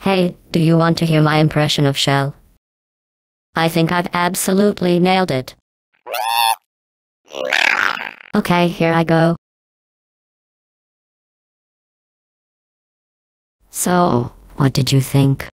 Hey, do you want to hear my impression of Chell? I think I've absolutely nailed it. Okay, here I go. So, what did you think?